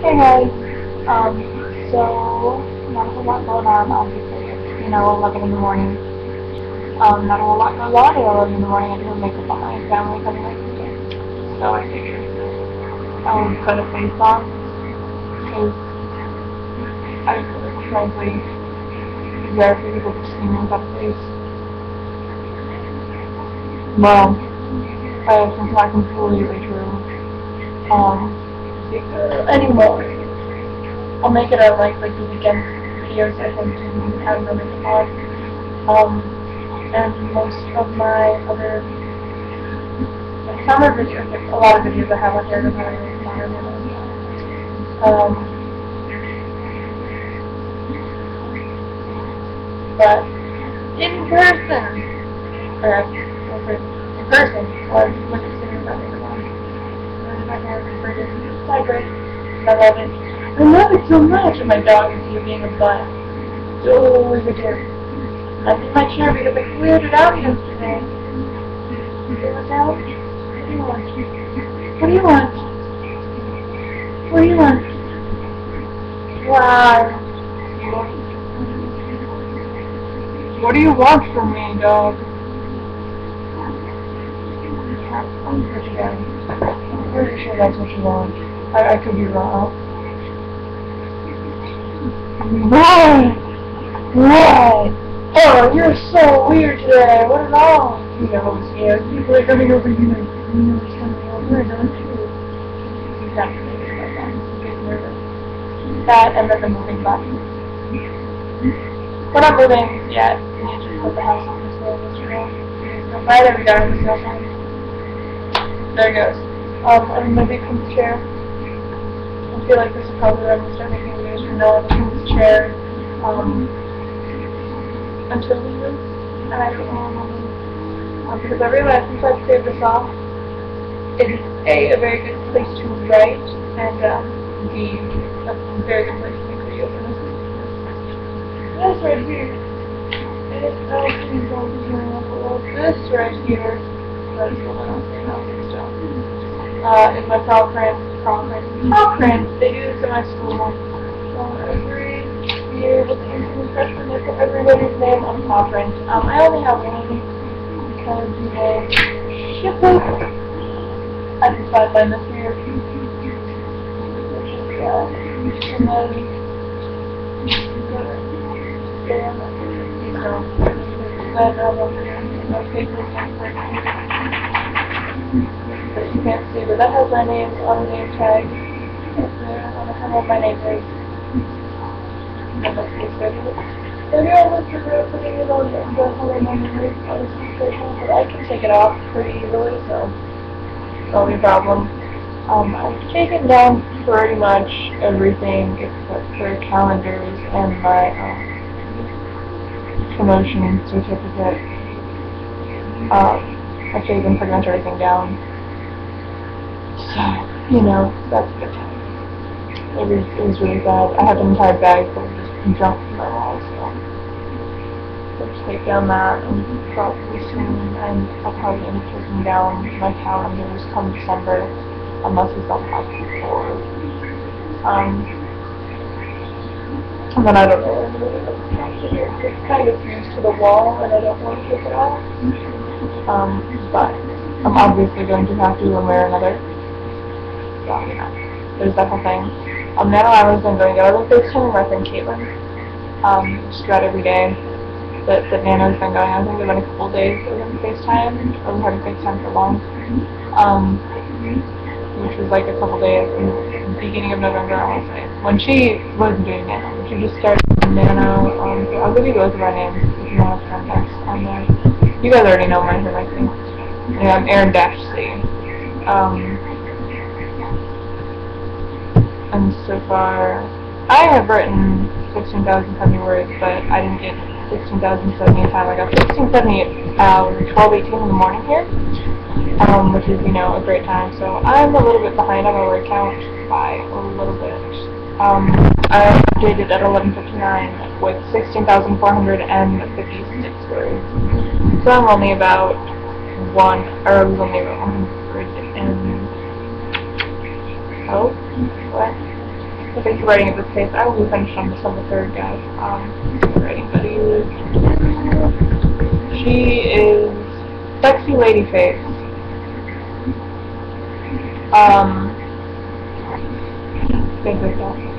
Hey guys, um, so, not a whole lot going on, obviously, it's, you know, 11 in the morning. Um, not a whole lot goes on at 11 in the morning, I do makeup on my family coming over today. So I figured I would put a face on, because I frankly, rare for people to see me without a face. Well, I think that's completely true. Um, anymore. I'll make it a like like the weekend videos I think to have them on. Um and most of my other like summer videos, like a lot of videos I have on here any. Um but in person or in person or with the sitting my hair my. I love it. I love it so much. And my dog is here being a butt. So always a dear. I in my chair because I cleared it out yesterday. Clear it out? What do you want? What do you want? What do you want? Wow. What do you want from me, dog? I'm. I'm pretty sure that's what you want. I, I could be wrong. Why? Why? Oh, you're so weird today. What is wrong? He knows, yeah. People are coming over here. You know what's coming over, don't you? Exactly. That and then the moving button. We're not moving yet. We need to put the house on this way, Mr. Hill. Right, there we go. There it goes. Um, I'm gonna be from the chair feel like this is probably where I'm going to start making videos from now on in this chair um, until we move. And I don't know um, because I realized since I've cleared this off, it is A, a very good place to write, and um, B, a very good place to make videos. And this is this right here. It is oh, please don't be. This right here. That's what I'm saying. Uh, is my proud friend conference. Conference, they do this in my school. Every year with the incoming freshmen, they put everybody's name on conference. Um, I only have one because, you know. I by this year. Yeah. And then, um, my papers, but you can't see, but that has my name on the name tag. On the front of my name tag. Maybe I'll look for putting it on the hello memory but I can take it off pretty easily, so no problem. Um, I've taken down pretty much everything except for calendars and my um, promotion certificate. Um, I've taken pretty much everything down. You know, that's good was, really bad. I have an entire bag full of just junk from my wall, so let's take down that and probably soon and I'll probably end up taking down my calendars come December unless we don't have before. Um and then I don't know it's kind of fused to the wall and I don't want to take it off. Um but I'm obviously going to have to one way or another you know, there's that whole thing. Um, Nano Island's been going good. I've been FaceTiming friend Caitlin, um, just about every day that, that Nano's been going. I think have been a couple days that FaceTime, or we haven't FaceTime for long. Um, which was like a couple days in the beginning of November, I want to say. When she wasn't doing Nano, she just started Nano, um, so I'll give you both of our names if you want to on there. You guys already know mine, I think. Yeah, I'm Erin Dash C. Um, and so far, I have written 16,070 words, but I didn't get 16,070 in time. I got 1670 um, 1218 in the morning here, um, which is, you know, a great time. So I'm a little bit behind on my word count by a little bit. Um, I updated at 1159 with 16,456 words. So I'm only about one, or I was only about 100 and, oh, what? I think writing at this pace, I will be finished on December 3rd, guys. Um, writing buddy. She is sexy lady face. Um, things like that.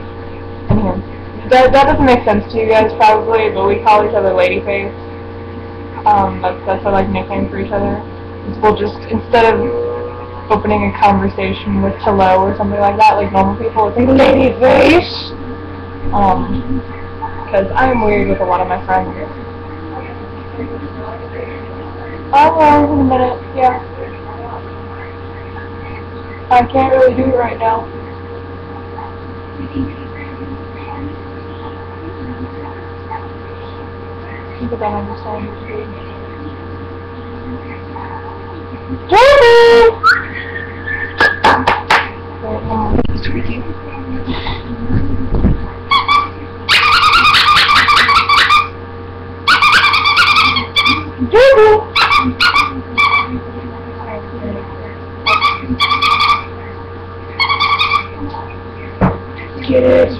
That, that doesn't make sense to you guys probably, but we call each other lady face. Um, that's, that's our like nickname for each other. We'll just, instead of opening a conversation with hello or something like that, like normal people would say lady face. Um, because I'm weird with a lot of my friends. I will in a minute, yeah. I can't really do it right now. Don't understand. Jamie! Get it.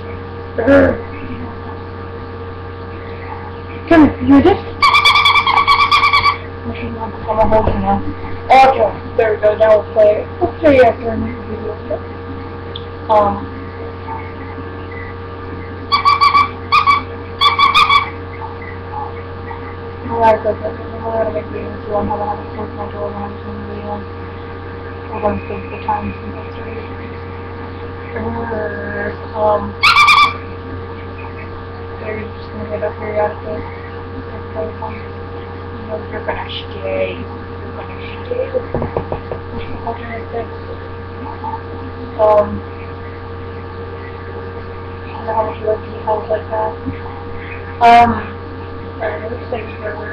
Uh. Come here, you this? I'm holding now. Okay, there we go, now we'll play We'll play after the video? Um, Alright, this is we're gonna make videos, so I'm having a close my door when I'm doing the video. We're going to take the time. Uh, um, they're just gonna get up periodically. You know, you're gonna stay. You're gonna stay with. Um, I don't know how much you like details like that. Um.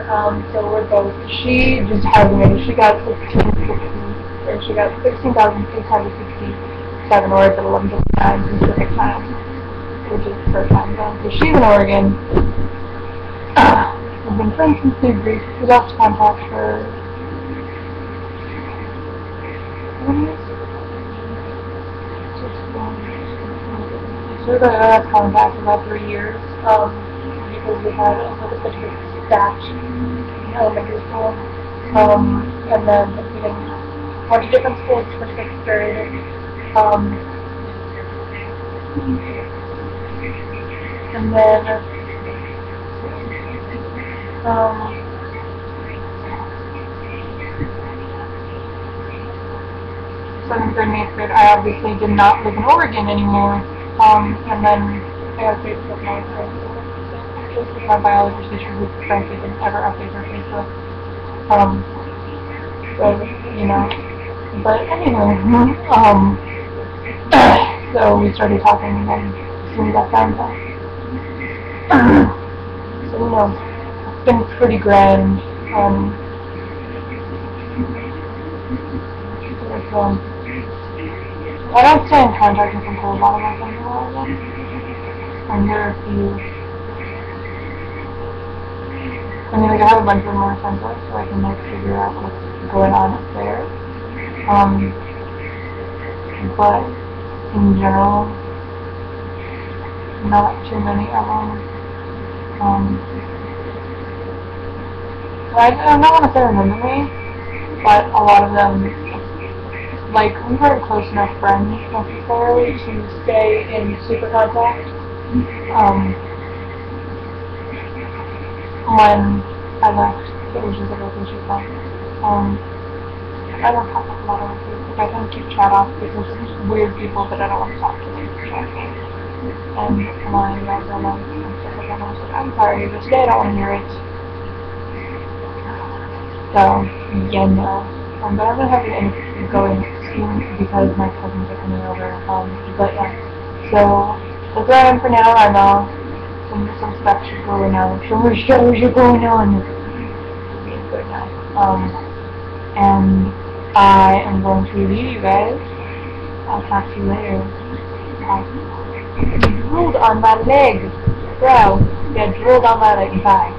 Um, so we're both, she just has me, she got 1660, or she got 16,660 seven words at 11:59 Pacific time, which is her time zone. So she's in Oregon. Uh, we've been friends since third grade. We lost contact for seven years. So we lost contact for about three years um, because we had a little bit of a stash in elementary school. Um, and then we didn't went to different schools for sixth grade. Um, and then, um, seventh grade and grade, I obviously did not live in Oregon anymore. Um, and then I got Facebook with my biology teacher who frankly didn't ever update her Facebook. Um, so, you know, but anyway, um, so we started talking then soon we got down to so you know, it's been pretty grand. Um, I don't stay in contact with a lot of my friends a lot of them. And there are a few. I mean, like I have a bunch of more centers, so I can like figure out what's going on up there. Um, but in general, not too many of them. Um, I, I don't want to say remember me, but a lot of them, like, we weren't close enough friends necessarily to stay in super contact. Um, when I left, it was just a fun. Um, I don't have a lot of Facebook. I don't keep chat off because there's weird people that I don't want to talk to. And about their and stuff like that. I was like, I'm sorry, but today I don't want to hear it. So, yeah, no. Um, but I'm gonna have to end going soon because my cousins are coming over. Um, but yeah. So, that's where I am for now. I know some, some stuff should go on. Some shows are going on. Good. Um, and I am going to leave you guys. I'll talk to you later. Bye. You drooled on my leg. Bro, yeah, drooled on my leg. Bye.